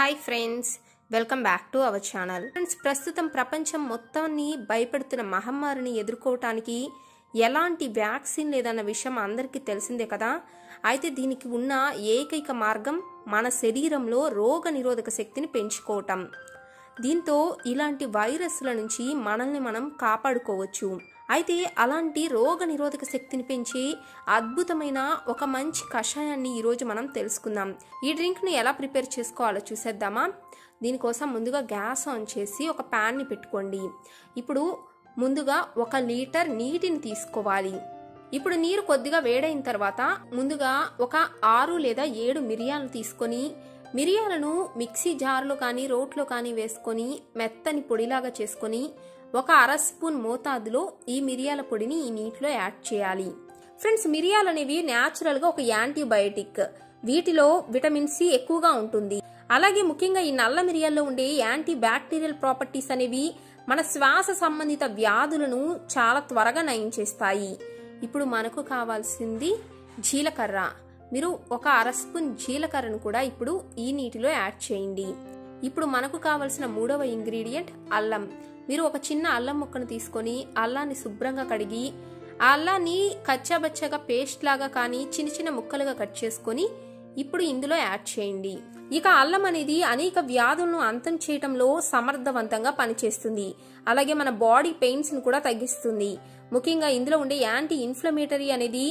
Hi friends welcome back to our channel friends ప్రస్తుతం ప్రపంచం మొత్తాన్ని భయపెడుతున్న మహమ్మారిని ఎదుర్కోవటానికి ఎలాంటి వ్యాక్సిన్ లేదన్న విషయం అందరికీ తెలిసిందే కదా? అయితే దీనికి ఉన్న ఏకైక మార్గం మన శరీరంలో రోగ నిరోధక శక్తిని పెంచుకోవటం. దీంతో ఇలాంటి వైరస్ల నుంచి మనల్ని మనం కాపాడుకోవచ్చు. అయితే అలాంటి రోగ నిరోధక శక్తిని పెంచి అద్భుతమైన ఒక మంచి కషాయాన్ని ఈరోజు మనం తెలుసుకుందాం. ఈ డ్రింక్ని ఎలా ప్రిపేర్ చేసుకోవాలో చూసేద్దామా? దీనికోసం ముందుగా గ్యాస్ ఆన్ చేసి ఒక ప్యాన్ని పెట్టుకోండి. ఇప్పుడు ముందుగా ఒక లీటర్ నీటిని తీసుకోవాలి. ఇప్పుడు నీరు కొద్దిగా వేడైన తర్వాత ముందుగా ఒక ఆరు లేదా ఏడు మిరియాలు తీసుకొని మిరియాలను మిక్సీ జార్లో కానీ రోట్లో కానీ వేసుకొని మెత్తని పొడిలాగా చేసుకొని ఒక అర స్పూన్ మోతాదులో ఈ మిరియాల పొడిని ఈ నీటిలో యాడ్ చేయాలి. ఫ్రెండ్స్ మిరియాలు అనేవి న్యాచురల్గా ఒక యాంటీబయోటిక్. వీటిలో విటమిన్ సి ఎక్కువగా ఉంటుంది. అలాగే ముఖ్యంగా ఈ నల్ల మిరియాల్లో ఉండే యాంటీ బ్యాక్టీరియల్ ప్రాపర్టీస్ అనేవి మన శ్వాస సంబంధిత వ్యాధులను చాలా త్వరగా నయం చేస్తాయి. ఇప్పుడు మనకు కావాల్సింది జీలకర్ర. మీరు ఒక అర స్పూన్ జీలకర్రను కూడా ఇప్పుడు ఈ నీటిలో యాడ్ చేయండి. ఇప్పుడు మనకు కావలసిన మూడవ ఇంగ్రీడియంట్ అల్లం. మీరు ఒక చిన్న అల్లం ముక్కను తీసుకొని అల్లాన్ని శుభ్రంగా కడిగి ఆ అల్లాన్ని కచ్చాబచ్చాగా పేస్ట్ లాగా కానీ చిన్న చిన్న ముక్కలుగా కట్ చేసుకొని ఇప్పుడు ఇందులో యాడ్ చేయండి. ఇక అల్లం అనేది అనేక వ్యాధులను అంతం చేయటంలో సమర్థవంతంగా పనిచేస్తుంది. అలాగే మన బాడీ పెయిన్స్ను కూడా తగ్గిస్తుంది. ముఖ్యంగా ఇందులో ఉండే యాంటీ ఇన్ఫ్లమేటరీ అనేది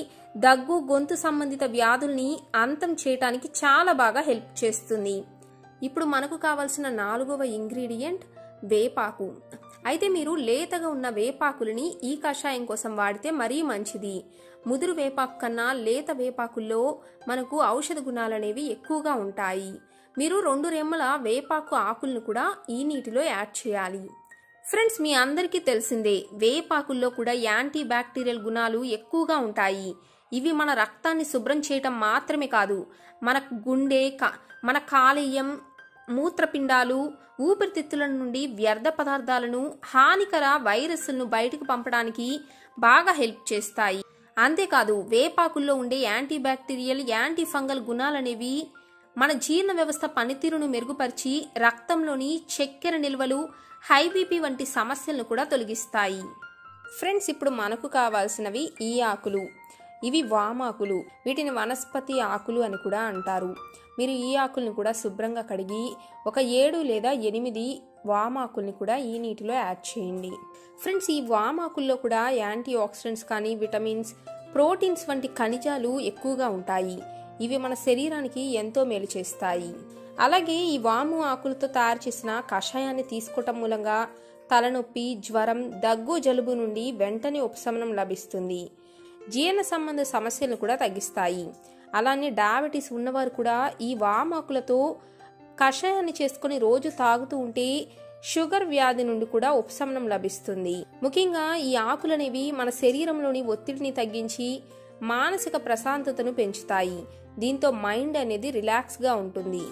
దగ్గు గొంతు సంబంధిత వ్యాధుల్ని అంతం చేయటానికి చాలా బాగా హెల్ప్ చేస్తుంది. ఇప్పుడు మనకు కావాల్సిన నాలుగవ ఇంగ్రీడియంట్ వేపాకు. అయితే మీరు లేతగా ఉన్న వేపాకులని ఈ కషాయం కోసం వాడితే మరీ మంచిది. ముదురు వేపాకు కన్నా లేత వేపాకుల్లో మనకు ఔషధ గుణాలనేవి ఎక్కువగా ఉంటాయి. మీరు రెండు రెమ్మల వేపాకు ఆకులను కూడా ఈ నీటిలో యాడ్ చేయాలి. ఫ్రెండ్స్ మీ అందరికీ తెలిసిందే వేపాకుల్లో కూడా యాంటీ బ్యాక్టీరియల్ గుణాలు ఎక్కువగా ఉంటాయి. ఇవి మన రక్తాన్ని శుభ్రం చేయటం మాత్రమే కాదు మన గుండె మన కాలేయం మూత్రపిండాలు ఊపిరితిత్తుల నుండి వ్యర్థ పదార్థాలను హానికర వైరస్లను బయటకు పంపడానికి బాగా హెల్ప్ చేస్తాయి. అంతేకాదు వేపాకుల్లో ఉండే యాంటీ బ్యాక్టీరియల్ యాంటీ ఫంగల్ గుణాలనేవి మన జీర్ణ వ్యవస్థ పనితీరును మెరుగుపరిచి రక్తంలోని చక్కెర నిల్వలు హై బీపీ వంటి సమస్యలను కూడా తొలగిస్తాయి. ఫ్రెండ్స్ ఇప్పుడు మనకు కావాల్సినవి ఈ ఆకులు. ఇవి వామాకులు. వీటిని వనస్పతి ఆకులు అని కూడా అంటారు. మీరు ఈ ఆకుల్ని కూడా శుభ్రంగా కడిగి ఒక ఏడు లేదా ఎనిమిది వామాకుల్ని కూడా ఈ నీటిలో యాడ్ చేయండి. ఫ్రెండ్స్ ఈ వామాకుల్లో కూడా యాంటీ ఆక్సిడెంట్స్ కానీ విటమిన్స్ ప్రోటీన్స్ వంటి ఖనిజాలు ఎక్కువగా ఉంటాయి. ఇవి మన శరీరానికి ఎంతో మేలు చేస్తాయి. అలాగే ఈ వాము ఆకులతో తయారు చేసిన కషాయాన్ని తీసుకోవటం మూలంగా తలనొప్పి జ్వరం దగ్గు జలుబు నుండి వెంటనే ఉపశమనం లభిస్తుంది. జీర్ణ సంబంధ సమస్యలను కూడా తగ్గిస్తాయి. అలానే డయాబెటీస్ ఉన్నవారు కూడా ఈ వామాకులతో కషాయాన్ని చేసుకుని రోజు తాగుతూ ఉంటే షుగర్ వ్యాధి నుండి కూడా ఉపశమనం లభిస్తుంది. ముఖ్యంగా ఈ ఆకులనేవి మన శరీరంలోని ఒత్తిడిని తగ్గించి మానసిక ప్రశాంతతను పెంచుతాయి. దీంతో మైండ్ అనేది రిలాక్స్గా ఉంటుంది.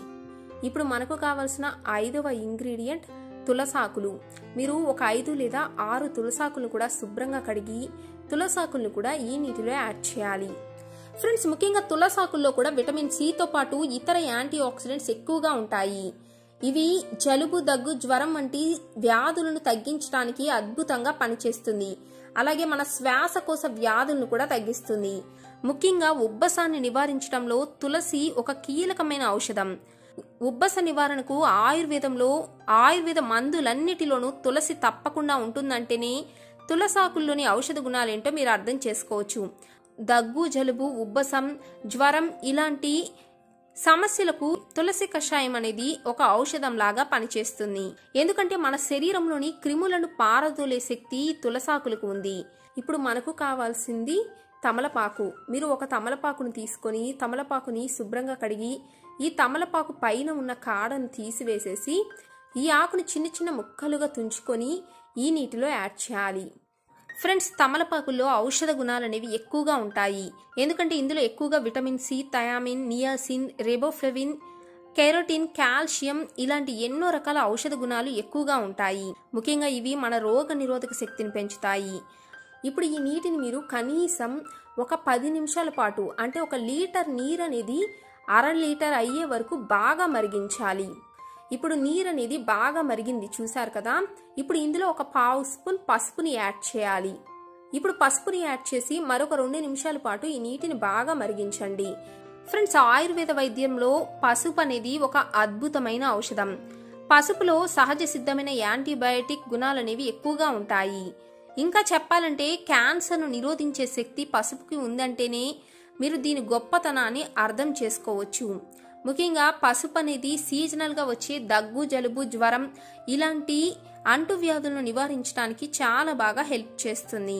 ఇప్పుడు మనకు కావలసిన ఐదవ ఇంగ్రీడియంట్ తులసాకులు. మీరు ఒక ఐదు లేదా ఆరు తులసాకులను కూడా శుభ్రంగా కడిగి తులసాకులను కూడా ఈ నీటిలో యాడ్ చేయాలి. ఫ్రెండ్స్ ముఖ్యంగా తులసాకుల్లో కూడా విటమిన్ సితో పాటు ఇతర యాంటీ ఆక్సిడెంట్స్ ఎక్కువగా ఉంటాయి. ఇవి జలుబు దగ్గు జ్వరం వంటి వ్యాధులను తగ్గించడానికి అద్భుతంగా పనిచేస్తుంది. అలాగే మన శ్వాసకోశ వ్యాధులను కూడా తగ్గిస్తుంది. ముఖ్యంగా ఉబ్బసాన్ని నివారించడంలో తులసి ఒక కీలకమైన ఔషధం. ఉబ్బస నివారణకు ఆయుర్వేదంలో ఆయుర్వేద మందులన్నిటిలోనూ తులసి తప్పకుండా ఉంటుందంటేనే తులసాకుల్లోని ఔషధ గుణాలేంటో మీరు అర్థం చేసుకోవచ్చు. దగ్గు జలుబు ఉబ్బసం జ్వరం ఇలాంటి సమస్యలకు తులసి కషాయం అనేది ఒక ఔషధం లాగా పనిచేస్తుంది. ఎందుకంటే మన శరీరంలోని క్రిములను పారదోలే శక్తి తులసాకులకు ఉంది. ఇప్పుడు మనకు కావాల్సింది తమలపాకు. మీరు ఒక తమలపాకును తీసుకొని తమలపాకుని శుభ్రంగా కడిగి ఈ తమలపాకు పైన ఉన్న కాడను తీసివేసేసి ఈ ఆకుని చిన్న చిన్న ముక్కలుగా తుంచుకొని ఈ నీటిలో యాడ్ చేయాలి. ఫ్రెండ్స్ తమలపాకుల్లో ఔషధ గుణాలు అనేవి ఎక్కువగా ఉంటాయి. ఎందుకంటే ఇందులో ఎక్కువగా vitamin C thiamine niacin riboflavin carotene calcium ఇలాంటి ఎన్నో రకాల ఔషధ గుణాలు ఎక్కువగా ఉంటాయి. ముఖ్యంగా ఇవి మన రోగ నిరోధక శక్తిని పెంచుతాయి. ఇప్పుడు ఈ నీటిని మీరు కనీసం ఒక పది నిమిషాల పాటు అంటే ఒక లీటర్ నీరు అనేది అర లీటర్ అయ్యే వరకు బాగా మరిగించాలి. ఇప్పుడు నీరు అనేది బాగా మరిగింది చూసారు కదా? ఇప్పుడు ఇందులో ఒక పావు స్పూన్ పసుపుని యాడ్ చేయాలి. ఇప్పుడు పసుపుని యాడ్ చేసి మరొక రెండు నిమిషాల పాటు ఈ నీటిని బాగా మరిగించండి. ఫ్రెండ్స్ ఆయుర్వేద వైద్యంలో పసుపు అనేది ఒక అద్భుతమైన ఔషధం. పసుపులో సహజ సిద్ధమైన యాంటీబయాటిక్ గుణాలు అనేవి ఎక్కువగా ఉంటాయి. ఇంకా చెప్పాలంటే క్యాన్సర్ను నిరోధించే శక్తి పసుపుకి ఉందంటేనే మీరు దీని గొప్పతనాన్ని అర్థం చేసుకోవచ్చు. ముఖ్యంగా పసుపు అనేది సీజనల్గా వచ్చే దగ్గు జలుబు జ్వరం ఇలాంటి అంటువ్యాధులను నివారించడానికి చాలా బాగా హెల్ప్ చేస్తుంది.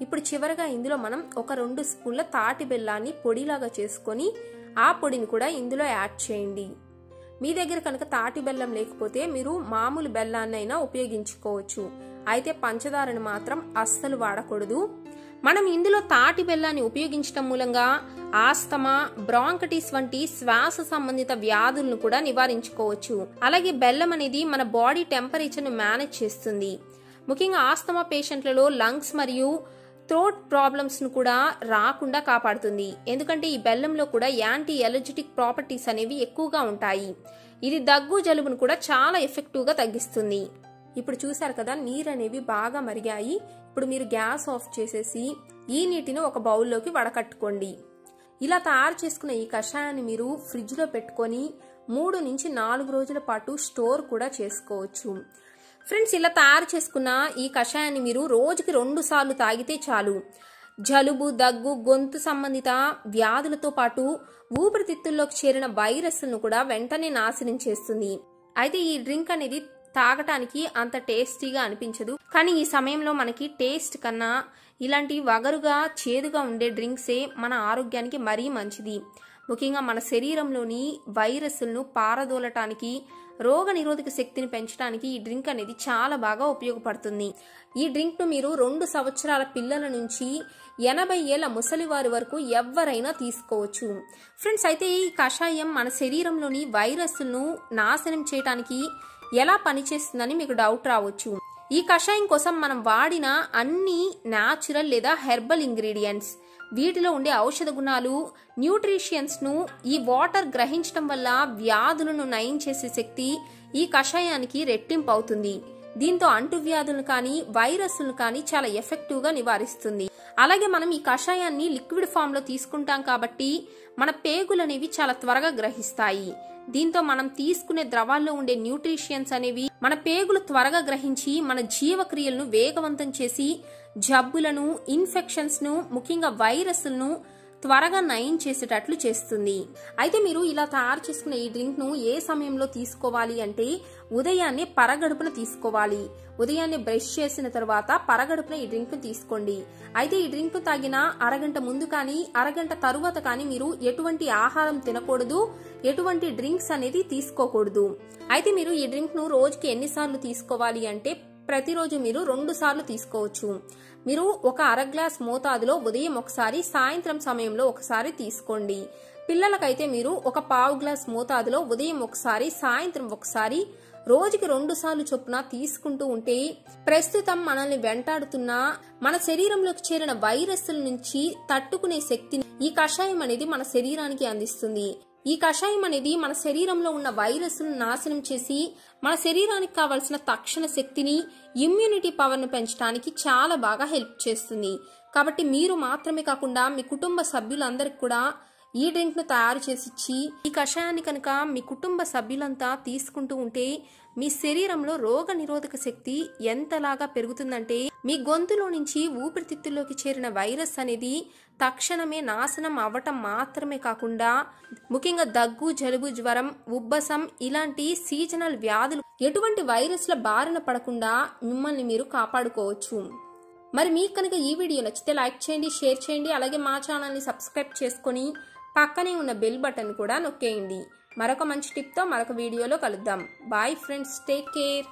ఇప్పుడు చివరగా ఇందులో మనం ఒక రెండు స్పూన్ల తాటి బెల్లాన్ని పొడిలాగా చేసుకొని ఆ పొడిని కూడా ఇందులో యాడ్ చేయండి. మీ దగ్గర కనుక తాటి బెల్లం లేకపోతే మీరు మామూలు బెల్లాన్నైనా ఉపయోగించుకోవచ్చు. అయితే పంచదారను మాత్రం అస్సలు వాడకూడదు. మనం ఇందులో తాటి బెల్లాన్ని ఉపయోగించడం మూలంగా ఆస్తమా బ్రాంకటిస్ వంటి శ్వాస సంబంధిత వ్యాధులను కూడా నివారించుకోవచ్చు. అలాగే బెల్లం అనేది మన బాడీ టెంపరేచర్ను మేనేజ్ చేస్తుంది. ముఖ్యంగా ఆస్తమా పేషెంట్లలో లంగ్స్ మరియు థ్రోట్ ప్రాబ్లమ్స్ను కూడా రాకుండా కాపాడుతుంది. ఎందుకంటే ఈ బెల్లంలో కూడా యాంటీ ఎలర్జెటిక్ ప్రాపర్టీస్ అనేవి ఎక్కువగా ఉంటాయి. ఇది దగ్గు జలుబును కూడా చాలా ఎఫెక్టివ్గా తగ్గిస్తుంది. ఇప్పుడు చూసారు కదా నీరు అనేవి బాగా మరిగాయి. ఇప్పుడు మీరు గ్యాస్ ఆఫ్ చేసేసి ఈ నీటిని ఒక బౌల్లోకి వడకట్టుకోండి. ఇలా తయారు చేసుకున్న ఈ కషాయాన్ని మీరు ఫ్రిడ్జ్లో పెట్టుకొని మూడు నుంచి నాలుగు రోజుల పాటు స్టోర్ కూడా చేసుకోవచ్చు. ఫ్రెండ్స్ ఇలా తయారు చేసుకున్న ఈ కషాయాన్ని మీరు రోజుకి రెండు సార్లు తాగితే చాలు. జలుబు దగ్గు గొంతు సంబంధిత వ్యాధులతో పాటు ఊపిరితిత్తుల్లోకి చేరిన వైరస్లను కూడా వెంటనే నాశనం చేస్తుంది. అయితే ఈ డ్రింక్ అనేది తాగటానికి అంత టేస్టీగా అనిపించదు. కానీ ఈ సమయంలో మనకి టేస్ట్ కన్నా ఇలాంటి వగరుగా చేదుగా ఉండే డ్రింక్సే మన ఆరోగ్యానికి మరీ మంచిది. ముఖ్యంగా మన శరీరంలోని వైరస్లను పారదోలటానికి రోగ నిరోధక శక్తిని పెంచడానికి ఈ డ్రింక్ అనేది చాలా బాగా ఉపయోగపడుతుంది. ఈ డ్రింక్ను మీరు రెండు సంవత్సరాల పిల్లల నుంచి ఎనభై ఏళ్ళ ముసలివారి వరకు ఎవరైనా తీసుకోవచ్చు. ఫ్రెండ్స్ అయితే ఈ కషాయం మన శరీరంలోని వైరస్లను నాశనం చేయడానికి ఎలా పనిచేస్తుందని మీకు డౌట్ రావచ్చు. ఈ కషాయం కోసం మనం వాడిన అన్ని న్యాచురల్ లేదా హెర్బల్ ఇంగ్రీడియంట్స్ వీటిలో ఉండే ఔషధ గుణాలు న్యూట్రిషియన్స్ను ఈ వాటర్ గ్రహించడం వల్ల వ్యాధులను నయం చేసే శక్తి ఈ కషాయానికి రెట్టింపు అవుతుంది. దీంతో అంటువ్యాధులను కానీ వైరస్లను కానీ చాలా ఎఫెక్టివ్గా నివారిస్తుంది. అలాగే మనం ఈ కషాయాన్ని లిక్విడ్ ఫామ్లో తీసుకుంటాం కాబట్టి మన పేగులు అనేవి చాలా త్వరగా గ్రహిస్తాయి. దీంతో మనం తీసుకునే ద్రవాల్లో ఉండే న్యూట్రిషియన్స్ అనేవి మన పేగులు త్వరగా గ్రహించి మన జీవక్రియలను వేగవంతం చేసి జబ్బులను ఇన్ఫెక్షన్స్ను ముఖ్యంగా వైరస్లను త్వరగా నయం చేసేటట్లు చేస్తుంది. అయితే మీరు ఇలా తయారు చేసుకున్న ఈ డ్రింక్ను ఏ సమయంలో తీసుకోవాలి అంటే ఉదయాన్నే పరగడుపున తీసుకోవాలి. ఉదయాన్నే బ్రష్ చేసిన తర్వాత పరగడుపున ఈ డ్రింక్ను తీసుకోండి. అయితే ఈ డ్రింక్ను తాగిన అరగంట ముందు కానీ అరగంట తరువాత కానీ మీరు ఎటువంటి ఆహారం తినకూడదు ఎటువంటి డ్రింక్స్ అనేది తీసుకోకూడదు. అయితే మీరు ఈ డ్రింక్ను రోజుకి ఎన్నిసార్లు తీసుకోవాలి అంటే ప్రతిరోజు మీరు రెండు సార్లు తీసుకోవచ్చు. మీరు ఒక అర గ్లాస్ మోతాదులో ఉదయం ఒకసారి సాయంత్రం సమయంలో ఒకసారి తీసుకోండి. పిల్లలకైతే మీరు ఒక పావు గ్లాస్ మోతాదులో ఉదయం ఒకసారి సాయంత్రం ఒకసారి రోజుకి రెండు సార్లు చొప్పున తీసుకుంటూ ఉంటే ప్రస్తుతం మనల్ని వెంటాడుతున్న మన శరీరంలోకి చేరిన వైరస్ల నుంచి తట్టుకునే శక్తిని ఈ కషాయం అనేది మన శరీరానికి అందిస్తుంది. ఈ కషాయం అనేది మన శరీరంలో ఉన్న వైరస్ను నాశనం చేసి మన శరీరానికి కావలసిన తక్షణ శక్తిని ఇమ్యూనిటీ పవర్ను పెంచడానికి చాలా బాగా హెల్ప్ చేస్తుంది. కాబట్టి మీరు మాత్రమే కాకుండా మీ కుటుంబ సభ్యులందరికీ కూడా ఈ డ్రింక్ను తయారు చేసి ఇచ్చి ఈ కషాయాన్ని కనుక మీ కుటుంబ సభ్యులంతా తీసుకుంటూ ఉంటే మీ శరీరంలో రోగ నిరోధక శక్తి ఎంతలాగా పెరుగుతుందంటే మీ గొంతులో నుంచి ఊపిరితిత్తుల్లోకి చేరిన వైరస్ అనేది తక్షణమే నాశనం అవ్వటం మాత్రమే కాకుండా ముఖ్యంగా దగ్గు జలుబు జ్వరం ఉబ్బసం ఇలాంటి సీజనల్ వ్యాధులు ఎటువంటి వైరస్ల బారిన పడకుండా మిమ్మల్ని మీరు కాపాడుకోవచ్చు. మరి మీకు కనుక ఈ వీడియో నచ్చితే లైక్ చేయండి షేర్ చేయండి అలాగే మా ఛానల్ని సబ్స్క్రైబ్ చేసుకొని పక్కనే ఉన్న బెల్ బటన్ కూడా నొక్కేయండి. మరొక మంచి టిప్తో మరొక వీడియోలో కలుద్దాం. Bye friends take care.